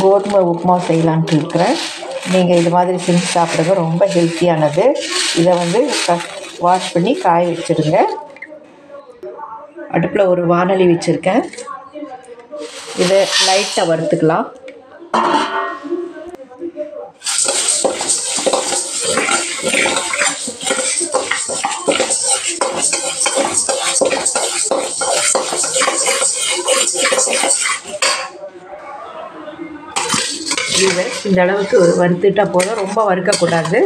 கோதுமை உப்புமா செய்யலான்ட்டு இருக்கிறேன். நீங்கள் இது மாதிரி செஞ்சு சாப்பிடுங்க ரொம்ப ஹெல்த்தியானது. இதை வந்து வாஷ் பண்ணி காய வச்சுருங்க. அடுப்பில் ஒரு வானொலி வச்சுருக்கேன். இதை லைட்டாக வறுத்துக்கலாம். இதை இந்த அளவுக்கு வறுத்துட்டால் போதும். ரொம்ப வறுக்கக்கூடாது.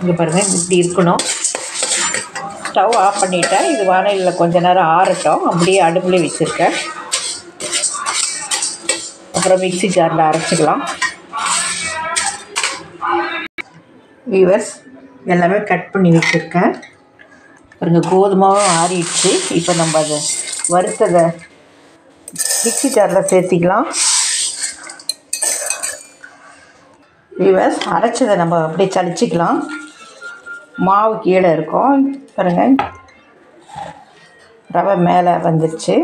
இங்கே பாருங்கள் இப்படி இருக்கணும். ஸ்டவ் ஆஃப் பண்ணிட்டேன். இது வானலியில் கொஞ்ச நேரம் ஆறட்டும். அப்படியே அடுப்புலேயே வச்சுருக்கேன். அப்புறம் மிக்சி ஜாரில் அரைச்சிக்கலாம். வீவர்ஸ் எல்லாமே கட் பண்ணி வச்சுருக்கேன். பாருங்க கோதுமாவும் ஆறிடுச்சு. இப்போ நம்ம அதை வறுத்ததை மிக்ஸி ஜாரில் சேர்த்திக்கலாம். வியூவர்ஸ் அரைச்சதை நம்ம அப்படியே சளிச்சிக்கலாம் மாவு கீழே இருக்கும். பாருங்கள் ரவை மேலே வந்துருச்சு.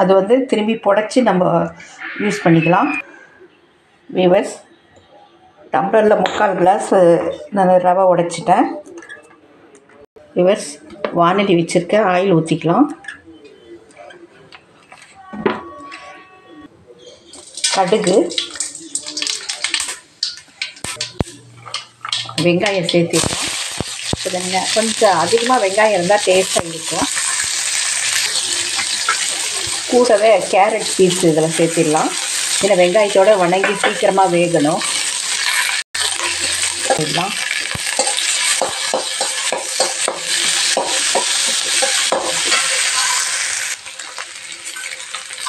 அது வந்து திரும்பி புடச்சி நம்ம யூஸ் பண்ணிக்கலாம். வீவர்ஸ் டம்ளரில் முக்கால் கிளாஸ் நான் ரவை உடைச்சிட்டேன். வீவர்ஸ் வானலி வச்சுருக்கேன் ஆயில் ஊற்றிக்கலாம் கடுகு வெங்காயம் சேர்த்திடலாம் சரிங்க கொஞ்சம் அதிகமாக வெங்காயம் இருந்தால் டேஸ்ட்டாக இருக்கும். கூடவே கேரட் பீஸ் இதில் சேர்த்திடலாம். ஏன்னா வெங்காயத்தோடு வணங்கி சீக்கிரமாக வேகணும். சரிங்களா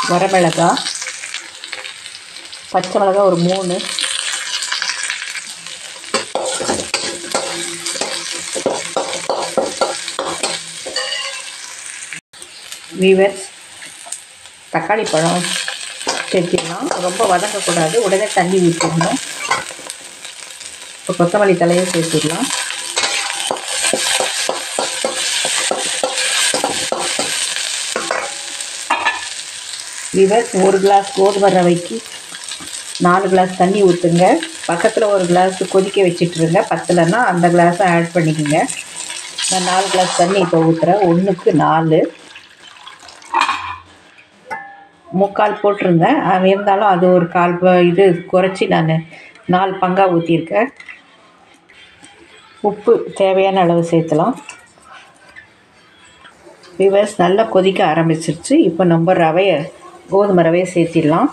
வரமிளகா பச்சை மிளகா ஒரு மூணு. வீவர்ஸ் தக்காளி பழம் சேர்த்திடலாம். ரொம்ப வதங்கக்கூடாது உடனே தண்ணி ஊற்றிடணும் இப்போ கொத்தமல்லி தலையை சேர்த்துடலாம். வீவர்ஸ் ஒரு கிளாஸ் கோதுமை ரவைக்கு நாலு கிளாஸ் தண்ணி ஊற்றுங்க பக்கத்தில் ஒரு கிளாஸ் கொதிக்க வச்சுட்ருங்க பத்தலைன்னா அந்த கிளாஸை ஆட் பண்ணிக்கோங்க. நான் நாலு கிளாஸ் தண்ணி இப்போ ஊற்றுறேன் ஒன்றுக்கு நாலு. முக்கால் போட்டிருந்தேன். இருந்தாலும் அது ஒரு கால் இது குறைச்சி நான் நாலு பங்காக ஊற்றிருக்கேன் உப்பு தேவையான அளவு சேர்த்துலாம். விவர்ஸ் நல்லா கொதிக்க ஆரம்பிச்சிருச்சு. இப்போ நம்ம ரவையை கோதுமை ரவையை சேர்த்திடலாம்.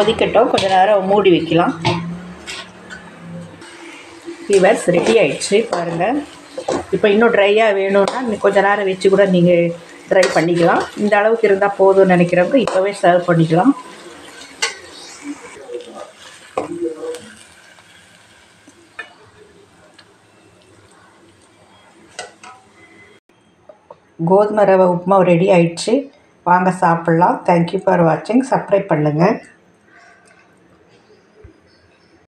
கொதிக்கட்டும். கொஞ்ச நேரம் மூடி வைக்கலாம். ஃபீவர்ஸ் ரெடி ஆயிடுச்சு பாருங்கள் இப்போ இன்னும் ட்ரையாக வேணும்னா இன்னும் கொஞ்ச நேரம் வச்சு கூட நீங்கள் ட்ரை பண்ணிக்கலாம். இந்த அளவுக்கு இருந்தால் போதும்னு நினைக்கிறவங்க இப்போவே சர்வ் பண்ணிக்கலாம். கோதுமை ரவை உப்புமா ரெடி ஆயிடுச்சு. வாங்க சாப்பிட்லாம். தேங்க்யூ ஃபார் வாட்சிங் சப்ஸ்கிரைப் பண்ணுங்கள்